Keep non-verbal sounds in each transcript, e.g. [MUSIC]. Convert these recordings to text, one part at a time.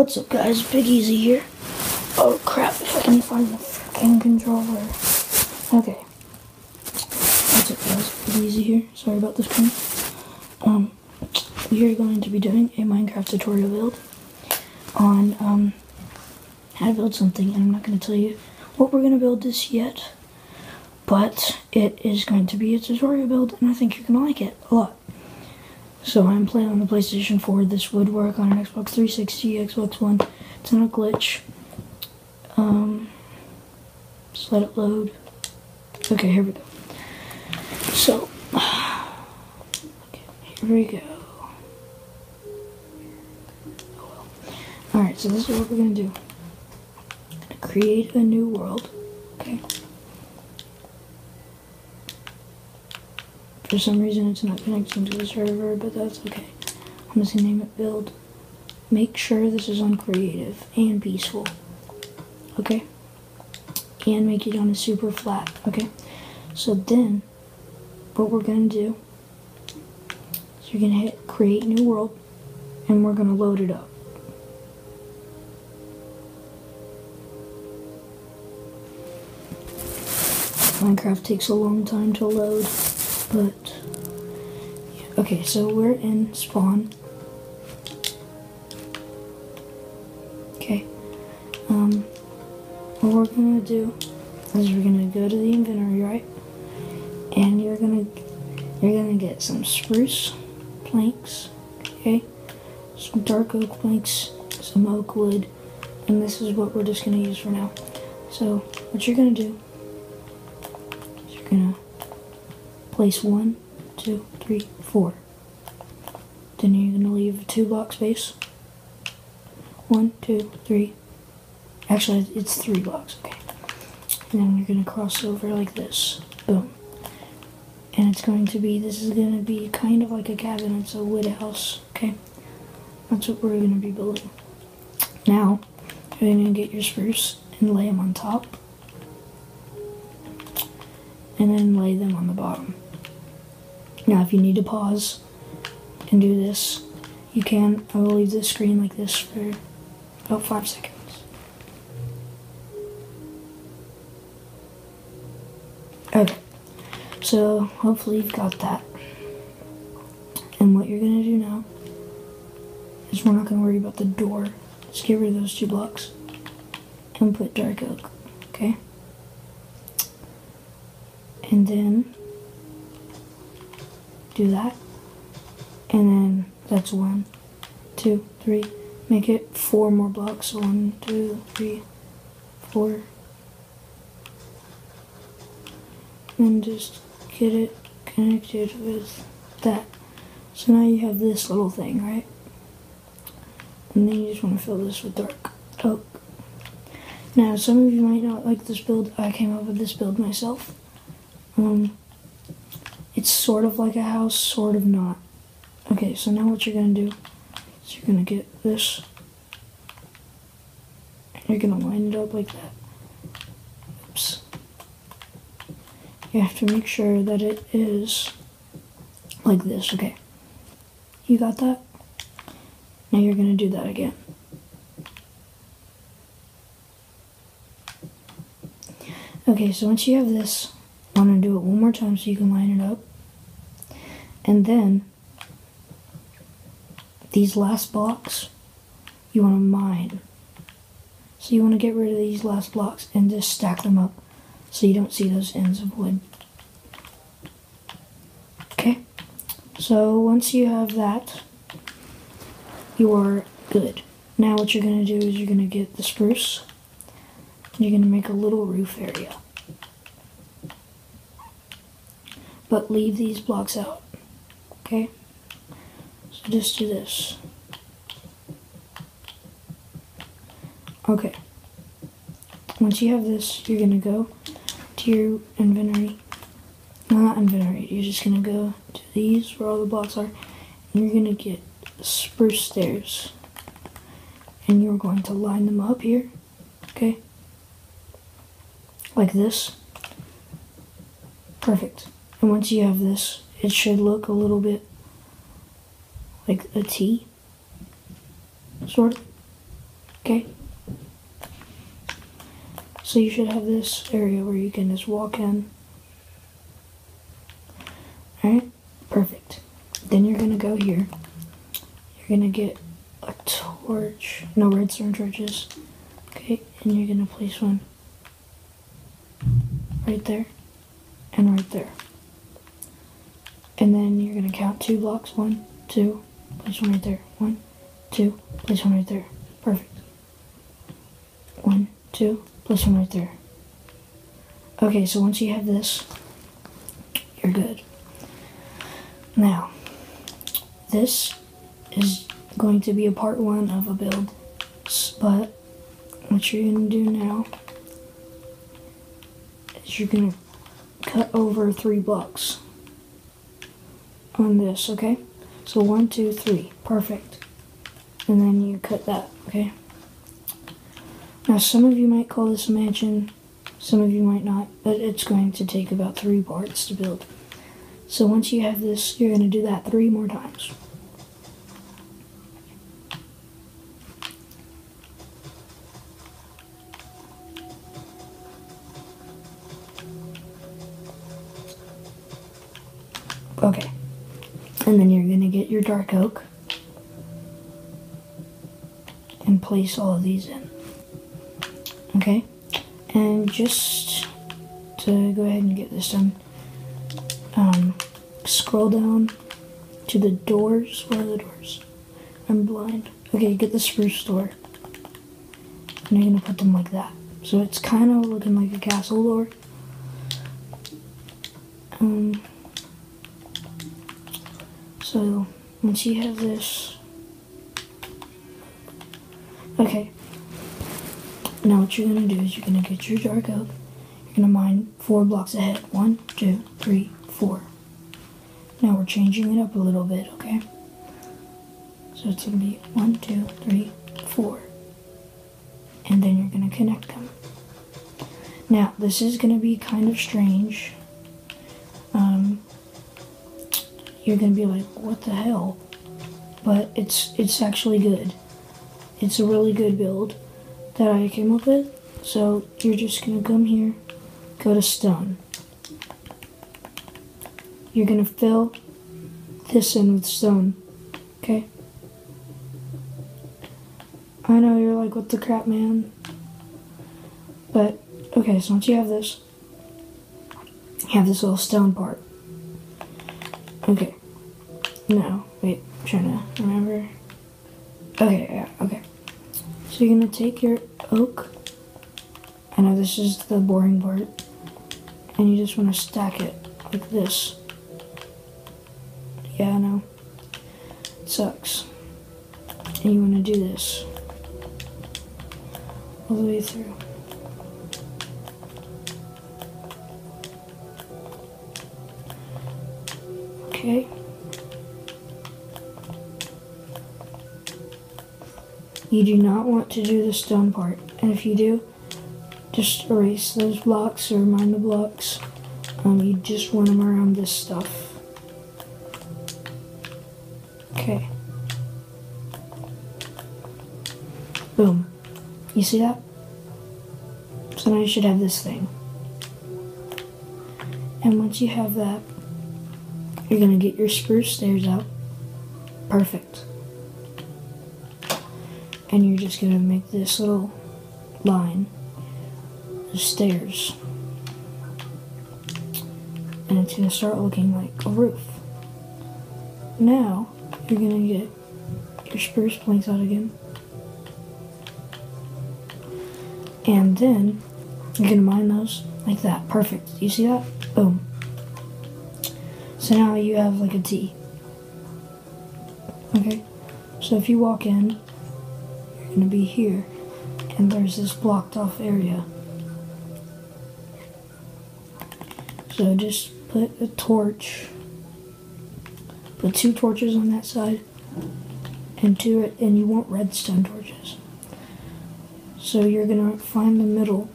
What's up guys, Big Easy here. Oh crap, if I can find the freaking controller. Okay. What's up guys, Big Easy here. Sorry about this screen. Um, we are going to be doing a Minecraft tutorial build on um, how to build something and I'm not going to tell you what we're going to build this yet. But it is going to be a tutorial build and I think you're going to like it a lot. So I'm playing on the PlayStation 4. This would work on an Xbox 360, Xbox One. It's not a glitch. Um, just let it load. Okay, here we go. So, [SIGHS] okay, here we go. Oh. Alright, so this is what we're gonna do. Gonna create a new world. Okay. For some reason it's not connecting to the server, but that's okay. I'm just gonna name it build. Make sure this is on creative and peaceful. Okay? And make it on a super flat, okay? So then, what we're gonna do is you're gonna hit create new world and we're gonna load it up. Minecraft takes a long time to load. But, okay, so we're in spawn. Okay, um, what we're gonna do is we're gonna go to the inventory, right? And you're gonna, you're gonna get some spruce planks, okay? Some dark oak planks, some oak wood, and this is what we're just gonna use for now. So, what you're gonna do is you're gonna place one, two, three, four. Then you're going to leave a two block space. One, two, three. Actually, it's three blocks, okay. And then you're going to cross over like this. Boom. And it's going to be, this is going to be kind of like a cabin. It's a wood house, okay. That's what we're going to be building. Now, you're going to get your spruce and lay them on top. And then lay them on the bottom. Now, if you need to pause and do this, you can. I will leave the screen like this for about five seconds. Okay, so hopefully you've got that. And what you're gonna do now is we're not gonna worry about the door. Just get rid of those two blocks and put dark oak, okay? And then do that. And then that's one, two, three. Make it four more blocks. One, two, three, four. And just get it connected with that. So now you have this little thing, right? And then you just want to fill this with dark oak. Now, some of you might not like this build. I came up with this build myself. Um, it's sort of like a house, sort of not. Okay, so now what you're gonna do is you're gonna get this, and you're gonna line it up like that. Oops. You have to make sure that it is like this, okay. You got that? Now you're gonna do that again. Okay, so once you have this, I'm to do it one more time so you can line it up. And then, these last blocks, you want to mine. So you want to get rid of these last blocks and just stack them up so you don't see those ends of wood. Okay, so once you have that, you are good. Now what you're going to do is you're going to get the spruce. You're going to make a little roof area. but leave these blocks out. Okay? So just do this. Okay. Once you have this, you're gonna go to your inventory. No, not inventory. You're just gonna go to these where all the blocks are, and you're gonna get spruce stairs. And you're going to line them up here. Okay? Like this. Perfect. And once you have this, it should look a little bit like a T, sort of. Okay? So you should have this area where you can just walk in. Alright? Perfect. Then you're gonna go here. You're gonna get a torch. No redstone torches. Okay, and you're gonna place one right there and right there. And then you're gonna count two blocks. One, two, place one right there. One, two, place one right there. Perfect. One, two, place one right there. Okay, so once you have this, you're good. Now, this is going to be a part one of a build, but what you're gonna do now is you're gonna cut over three blocks on this, okay? So one, two, three, perfect. And then you cut that, okay? Now some of you might call this a mansion, some of you might not, but it's going to take about three parts to build. So once you have this, you're gonna do that three more times. And then you're going to get your dark oak and place all of these in. Okay? And just to go ahead and get this done, um, scroll down to the doors. Where are the doors? I'm blind. Okay, get the spruce door. And you're going to put them like that. So it's kind of looking like a castle door. Um, so once you have this, okay. Now what you're gonna do is you're gonna get your dark oak. You're gonna mine four blocks ahead. One, two, three, four. Now we're changing it up a little bit, okay? So it's gonna be one, two, three, four. And then you're gonna connect them. Now this is gonna be kind of strange. You're gonna be like, what the hell? But it's it's actually good. It's a really good build that I came up with. So you're just gonna come here, go to stone. You're gonna fill this in with stone. Okay? I know you're like, what the crap, man? But, okay, so once you have this, you have this little stone part. Okay. No, wait, I'm trying to remember. Okay, yeah, okay. So you're gonna take your oak. I know this is the boring part. And you just wanna stack it like this. Yeah, I know. It sucks. And you wanna do this all the way through. Okay. You do not want to do the stone part. And if you do, just erase those blocks or mine the blocks. Um, you just want them around this stuff. Okay. Boom. You see that? So now you should have this thing. And once you have that, you're gonna get your spruce stairs out. Perfect. And you're just gonna make this little line of stairs. And it's gonna start looking like a roof. Now, you're gonna get your spruce planks out again. And then, you're gonna mine those like that. Perfect. You see that? Boom. So now you have like a T. Okay? So if you walk in, you're going to be here, and there's this blocked off area. So just put a torch, put two torches on that side, and two, and you want redstone torches. So you're gonna find the middle.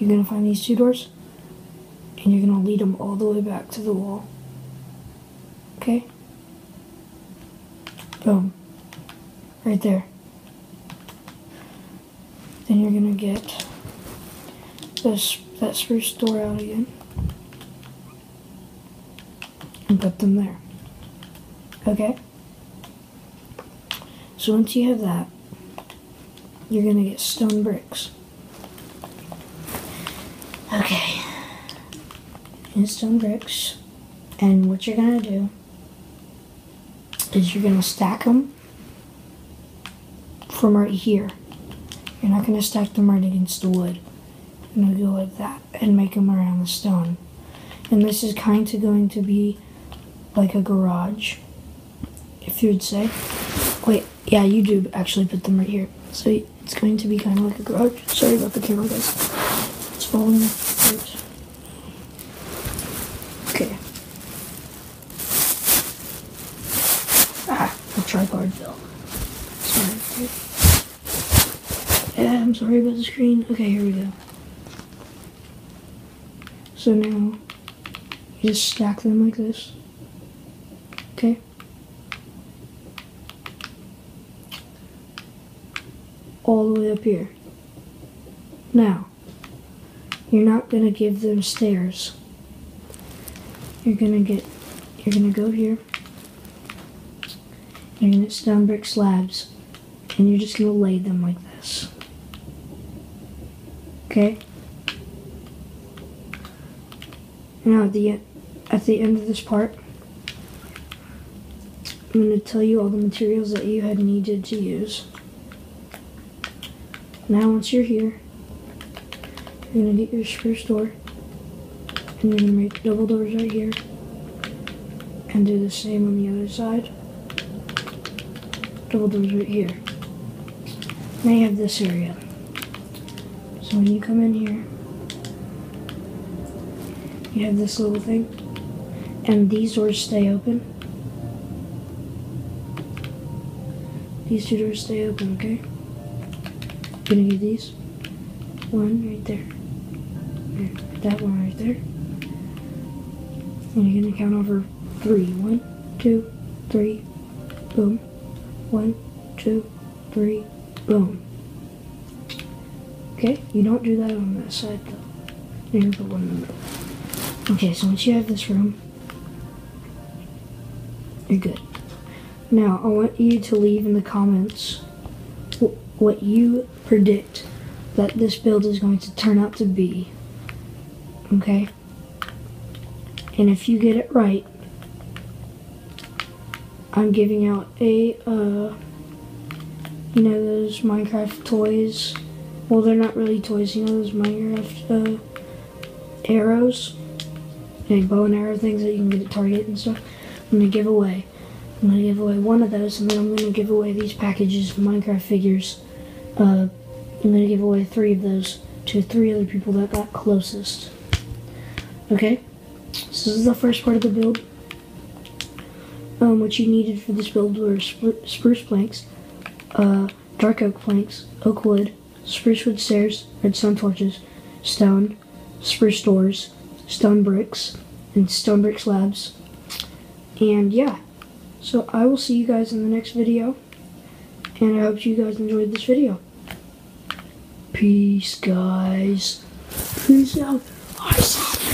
You're gonna find these two doors and you're going to lead them all the way back to the wall. Okay? Boom. right there. Then you're gonna get this that spruce door out again and put them there. Okay? So once you have that, you're gonna get stone bricks. Okay. And stone bricks. And what you're gonna do is you're gonna stack them from right here. You're not gonna stack them right against the wood. You're gonna go like that and make them around the stone. And this is kind of going to be like a garage, if you would say. Wait, yeah, you do actually put them right here. So it's going to be kind of like a garage. Sorry about the camera, guys. It's falling apart. Okay. Ah, the tripod. Sorry. Yeah, I'm sorry about the screen. Okay, here we go. So now, you just stack them like this. Okay? All the way up here. Now, you're not gonna give them stairs. You're gonna get, you're gonna go here. You're gonna stone brick slabs, and you're just gonna lay them like this. Okay? Now at the, at the end of this part, I'm going to tell you all the materials that you had needed to use. Now once you're here, you're going to get your spruce door, and you're going to make double doors right here, and do the same on the other side. Double doors right here. Now you have this area. So when you come in here, you have this little thing, and these doors stay open. These two doors stay open, okay? Gonna get these. One right there. there. That one right there. And you're gonna count over three. One, two, three, boom. One, two, three, boom. Okay, you don't do that on that side though. Gonna put one in the middle. Okay, so once you have this room, you're good. Now, I want you to leave in the comments what you predict that this build is going to turn out to be. Okay? And if you get it right, I'm giving out a, uh, you know, those Minecraft toys. Well, they're not really toys, you know, those Minecraft, uh, arrows. Like bow and arrow things that you can get at Target and stuff. I'm gonna give away. I'm gonna give away one of those, and then I'm gonna give away these packages of Minecraft figures. Uh, I'm gonna give away three of those to three other people that got closest. Okay, so this is the first part of the build. Um, what you needed for this build were spru- spruce planks, uh, dark oak planks, oak wood, spruce wood stairs, redstone torches, stone, spruce doors, stone bricks, and stone brick slabs. And yeah, so I will see you guys in the next video. And I hope you guys enjoyed this video. Peace, guys. Peace out. I said